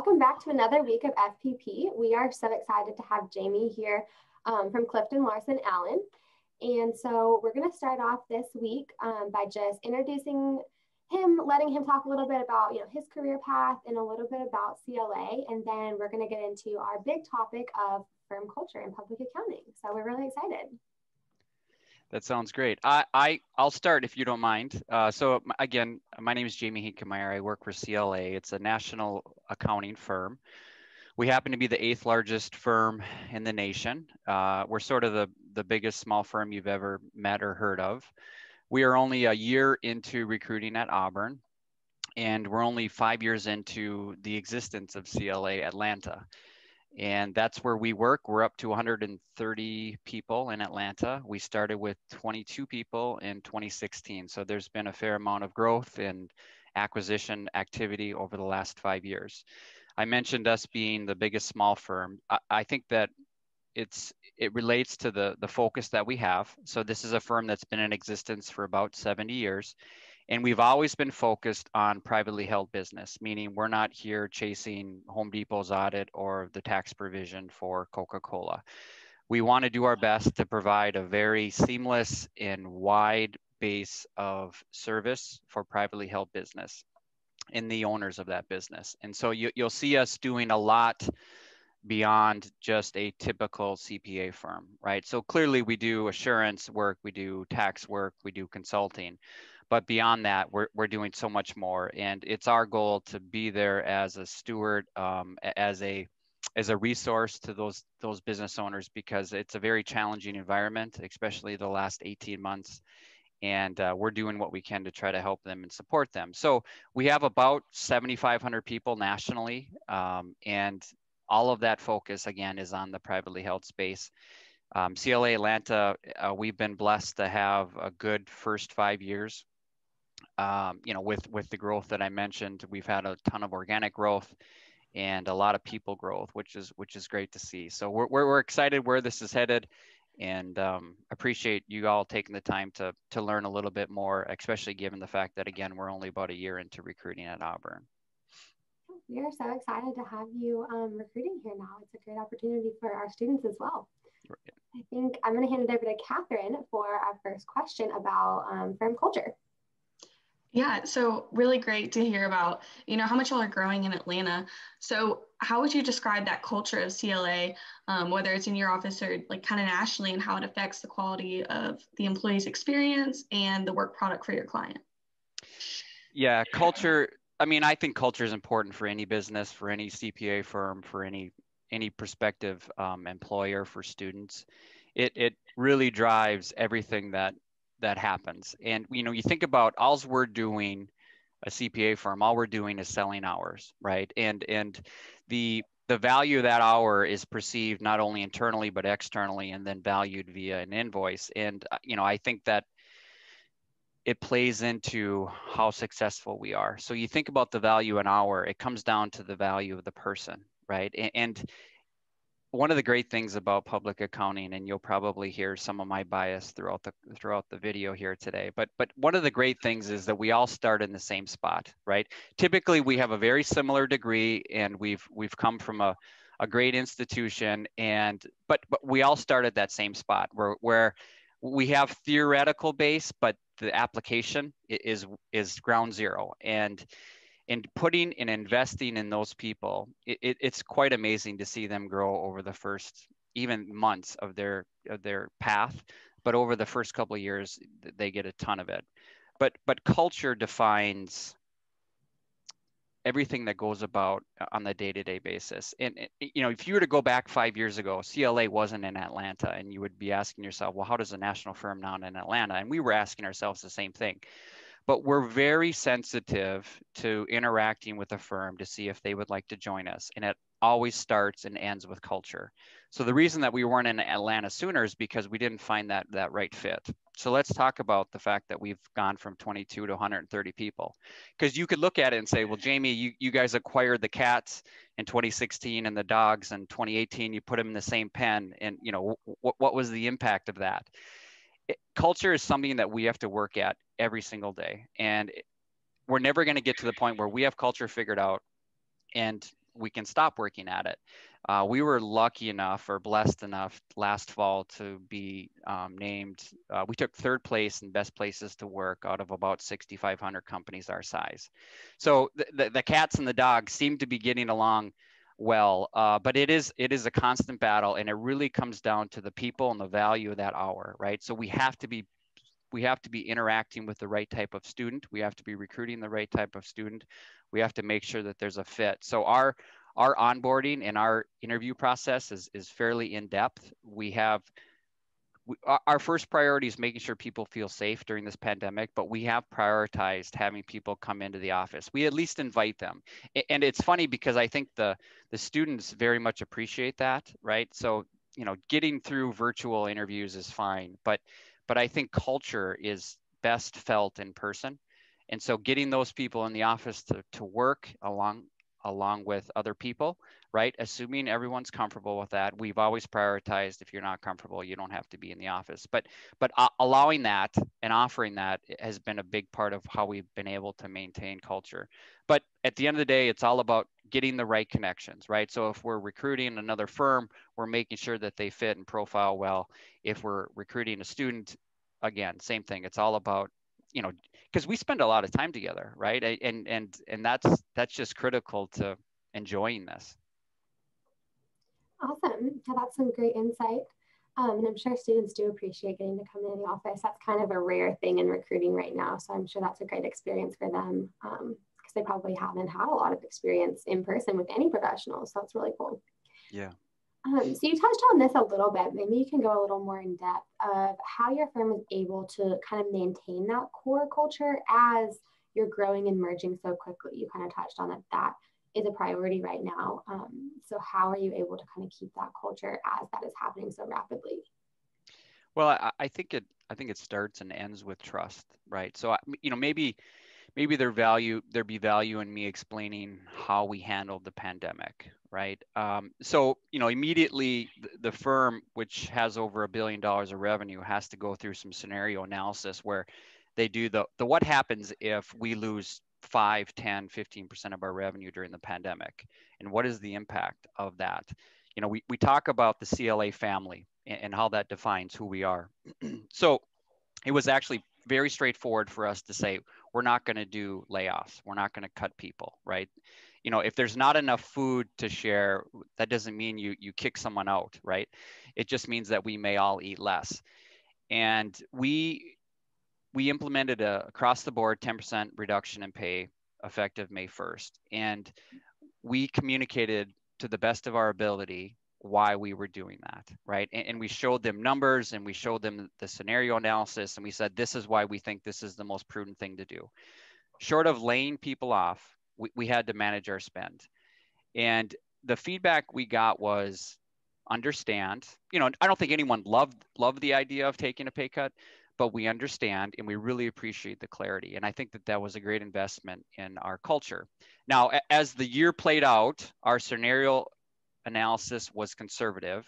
welcome back to another week of FPP. We are so excited to have Jamie here um, from Clifton Larson Allen. And so we're going to start off this week um, by just introducing him, letting him talk a little bit about you know his career path and a little bit about CLA, and then we're going to get into our big topic of firm culture and public accounting. So we're really excited. That sounds great. I, I I'll start if you don't mind. Uh, so again, my name is Jamie Henkemeyer. I work for CLA. It's a national accounting firm. We happen to be the eighth largest firm in the nation. Uh, we're sort of the the biggest small firm you've ever met or heard of. We are only a year into recruiting at Auburn, and we're only five years into the existence of CLA Atlanta. And that's where we work. We're up to 130 people in Atlanta. We started with 22 people in 2016. So there's been a fair amount of growth and acquisition activity over the last five years. I mentioned us being the biggest small firm. I, I think that it's it relates to the the focus that we have. So this is a firm that's been in existence for about 70 years. And we've always been focused on privately held business, meaning we're not here chasing Home Depot's audit or the tax provision for Coca-Cola. We want to do our best to provide a very seamless and wide base of service for privately held business and the owners of that business. And so you, will see us doing a lot beyond just a typical CPA firm, right? So clearly we do assurance work, we do tax work, we do consulting. But beyond that, we're, we're doing so much more. And it's our goal to be there as a steward, um, as a as a resource to those those business owners because it's a very challenging environment, especially the last 18 months. And uh, we're doing what we can to try to help them and support them. So we have about 7,500 people nationally, um, and all of that focus again is on the privately held space. Um, CLA Atlanta, uh, we've been blessed to have a good first five years. Um, you know, with with the growth that I mentioned, we've had a ton of organic growth and a lot of people growth, which is which is great to see. So we're we're, we're excited where this is headed, and um, appreciate you all taking the time to to learn a little bit more, especially given the fact that again we're only about a year into recruiting at Auburn we are so excited to have you um, recruiting here now. It's a great opportunity for our students as well. Right. I think I'm going to hand it over to Catherine for our first question about um, firm culture. Yeah, so really great to hear about, you know, how much y'all are growing in Atlanta. So how would you describe that culture of CLA, um, whether it's in your office or like kind of nationally and how it affects the quality of the employee's experience and the work product for your client? Yeah, culture I mean, I think culture is important for any business, for any CPA firm, for any any prospective um, employer, for students. It it really drives everything that that happens. And you know, you think about all we're doing, a CPA firm, all we're doing is selling hours, right? And and the the value of that hour is perceived not only internally but externally, and then valued via an invoice. And uh, you know, I think that it plays into how successful we are. So you think about the value an hour, it comes down to the value of the person, right? And, one of the great things about public accounting, and you'll probably hear some of my bias throughout the throughout the video here today, but but one of the great things is that we all start in the same spot, right? Typically, we have a very similar degree, and we've we've come from a a great institution, and but but we all start at that same spot where where we have theoretical base, but the application is is ground zero and in putting and investing in those people it, it, it's quite amazing to see them grow over the first even months of their of their path but over the first couple of years they get a ton of it. But but culture defines everything that goes about uh, on the day-to-day basis. And you know if you were to go back five years ago cla wasn't in atlanta and you would be asking yourself well how does a national firm now in atlanta? And we were asking ourselves the same thing but we're very sensitive to interacting with a firm to see if they would like to join us and it always starts and ends with culture so the reason that we weren't in atlanta sooner is because we didn't find that that right fit so let's talk about the fact that we've gone from 22 to 130 people. Because you could look at it and say, well, Jamie, you, you guys acquired the cats in 2016 and the dogs in 2018, you put them in the same pen. And, you know, what, what was the impact of that? Culture is something that we have to work at every single day. And we're never going to get to the point where we have culture figured out and we can stop working at it. Uh, we were lucky enough or blessed enough last fall to be um, named. Uh, we took third place in best places to work out of about 6,500 companies our size. So the, the, the, cats and the dogs seem to be getting along well, uh, but it is it is a constant battle, and it really comes down to the people and the value of that hour, right? So we have to be we have to be interacting with the right type of student. We have to be recruiting the right type of student. We have to make sure that there's a fit. So our our onboarding and our interview process is, is fairly in depth. We have we, our first priority is making sure people feel safe during this pandemic, but we have prioritized having people come into the office. We at least invite them. And it's funny because I think the the students very much appreciate that, right? So, you know, getting through virtual interviews is fine, but but I think culture is best felt in person. And so getting those people in the office to, to work along along with other people, right? Assuming everyone's comfortable with that. We've always prioritized if you're not comfortable, you don't have to be in the office. But but uh, allowing that and offering that has been a big part of how we've been able to maintain culture. But at the end of the day, it's all about getting the right connections, right? So if we're recruiting another firm, we're making sure that they fit and profile well. If we're recruiting a student, again, same thing. It's all about, you know, because we spend a lot of time together, right? And and and that's that's just critical to enjoying this. Awesome. Yeah, that's some great insight. Um, and I'm sure students do appreciate getting to come in the office. That's kind of a rare thing in recruiting right now. So I'm sure that's a great experience for them. Um, because they probably haven't had a lot of experience in person with any professionals. So that's really cool. Yeah. Um, so you touched on this a little bit. Maybe you can go a little more in depth of how your firm is able to kind of maintain that core culture as you're growing and merging so quickly. You kind of touched on that that is a priority right now. Um, so how are you able to kind of keep that culture as that is happening so rapidly? Well, I, I think it I think it starts and ends with trust, right? So you know maybe maybe there value there be value in me explaining how we handled the pandemic right? Um, so you know immediately the, firm which has over a billion dollars of revenue has to go through some scenario analysis where they do the, the what happens if we lose 5 10 15% of our revenue during the pandemic? And what is the impact of that? You know we, we talk about the cla family and, and how that defines who we are. So it was actually very straightforward for us to say we're not going to do layoffs. We're not going to cut people right? You know if there's not enough food to share that doesn't mean you you kick someone out right? It just means that we may all eat less. And we we implemented a across the board 10% reduction in pay effective may 1st and we communicated to the best of our ability why we were doing that, right? And, and, we showed them numbers and we showed them the scenario analysis and we said, this is why we think this is the most prudent thing to do. Short of laying people off, we, we had to manage our spend. And the feedback we got was understand, you know, I don't think anyone loved loved the idea of taking a pay cut, but we understand and we really appreciate the clarity. And I think that that was a great investment in our culture. Now, as the year played out, our scenario analysis was conservative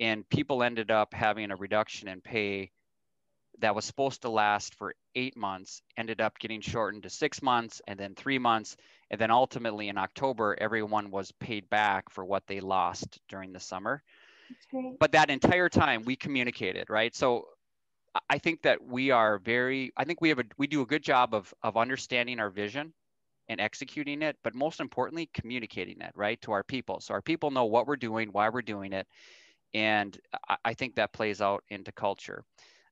and people ended up having a reduction in pay that was supposed to last for eight months ended up getting shortened to six months and then three months and then ultimately in october everyone was paid back for what they lost during the summer. But that entire time we communicated right? So i think that we are very i think we have a we do a good job of of understanding our vision and executing it, but most importantly, communicating it, right, to our people. So our people know what we're doing, why we're doing it. And I, I think that plays out into culture.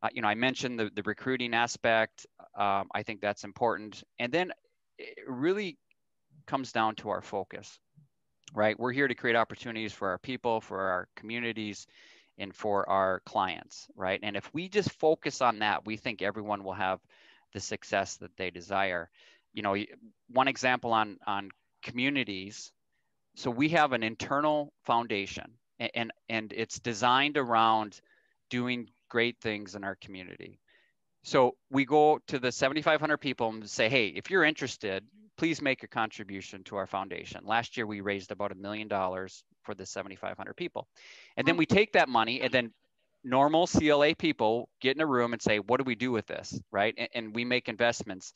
Uh, you know, I mentioned the, the recruiting aspect. Um, I think that's important. And then it really comes down to our focus, right? We're here to create opportunities for our people, for our communities, and for our clients, right? And if we just focus on that, we think everyone will have the success that they desire you know, one example on on communities. So we have an internal foundation, and and, and it's designed around doing great things in our community. So we go to the 7,500 people and say, hey, if you're interested, please make a contribution to our foundation. Last year, we raised about a million dollars for the 7,500 people. And then we take that money and then normal CLA people get in a room and say, what do we do with this? Right. And, and we make investments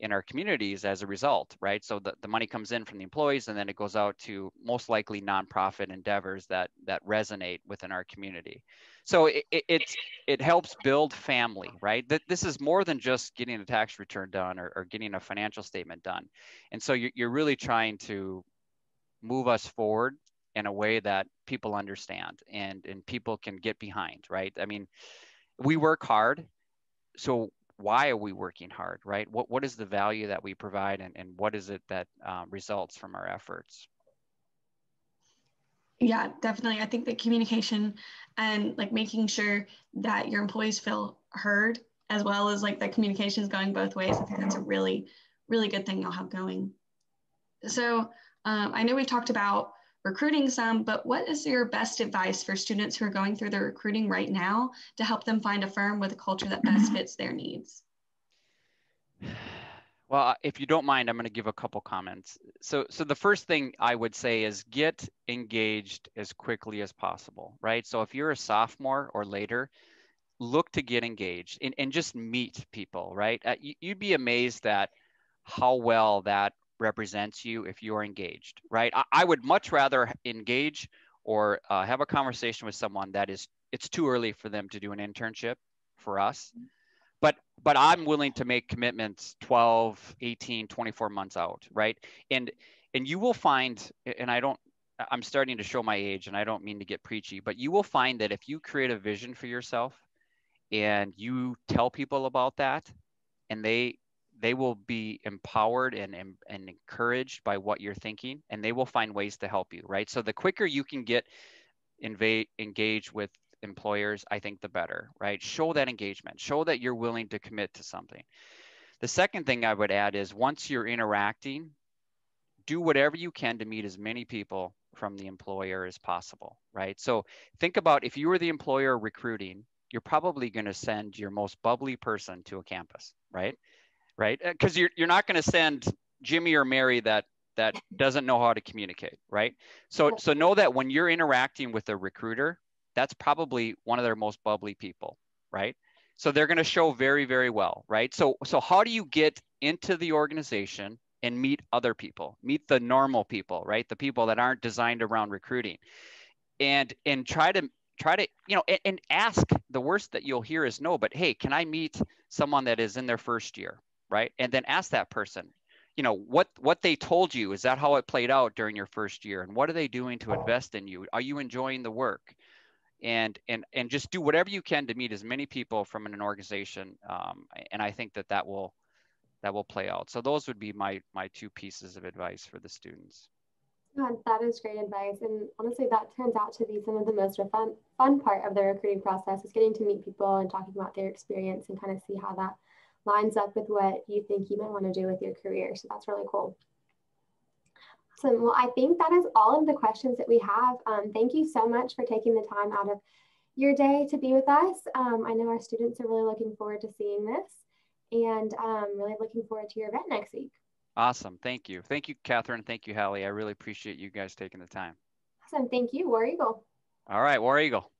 in our communities as a result, right? So the, the money comes in from the employees and then it goes out to most likely nonprofit endeavors that that resonate within our community. So it, it, it helps build family, right? That this is more than just getting a tax return done or, or getting a financial statement done. And so you're, you're really trying to move us forward in a way that people understand and, and people can get behind, right? I mean, we work hard. So why are we working hard, right? What, what is the value that we provide and, and what is it that um, results from our efforts? Yeah, definitely. I think that communication and like making sure that your employees feel heard as well as like that communication is going both ways. I think that's a really, really good thing you'll have going. So um, I know we talked about recruiting some, but what is your best advice for students who are going through the recruiting right now to help them find a firm with a culture that best fits their needs? Well, if you don't mind, I'm going to give a couple comments. So, so the first thing I would say is get engaged as quickly as possible, right? So if you're a sophomore or later, look to get engaged and, and just meet people, right? Uh, you, you'd be amazed at how well that represents you if you're engaged, right? I, I would much rather engage or uh, have a conversation with someone that is, it's too early for them to do an internship for us but but i'm willing to make commitments 12 18 24 months out right and and you will find and i don't i'm starting to show my age and i don't mean to get preachy but you will find that if you create a vision for yourself and you tell people about that and they they will be empowered and, and, and encouraged by what you're thinking and they will find ways to help you right so the quicker you can get engage with employers, I think the better, right? Show that engagement, show that you're willing to commit to something. The second thing I would add is once you're interacting, do whatever you can to meet as many people from the employer as possible, right? So think about if you were the employer recruiting, you're probably going to send your most bubbly person to a campus, right? Right? Because uh, you're, you're not going to send Jimmy or Mary that that doesn't know how to communicate, right? So so know that when you're interacting with a recruiter, that's probably one of their most bubbly people, right? So they're going to show very, very well, right? So, so how do you get into the organization and meet other people, meet the normal people, right? The people that aren't designed around recruiting, and and try to try to you know and, and ask. The worst that you'll hear is no, but hey, can I meet someone that is in their first year, right? And then ask that person, you know what what they told you is that how it played out during your first year? And what are they doing to invest in you? Are you enjoying the work? And and and just do whatever you can to meet as many people from an organization um, and i think that that will that will play out. So those would be my my two pieces of advice for the students. Yeah, that is great advice. And honestly that turns out to be some of the most fun fun part of the recruiting process is getting to meet people and talking about their experience and kind of see how that lines up with what you think you might want to do with your career so that's really cool Awesome. Well, I think that is all of the questions that we have. Um, thank you so much for taking the time out of your day to be with us. Um, I know our students are really looking forward to seeing this and um, really looking forward to your event next week. Awesome. Thank you. Thank you, Catherine. Thank you, Hallie. I really appreciate you guys taking the time. Awesome. Thank you, War Eagle. All right, War Eagle.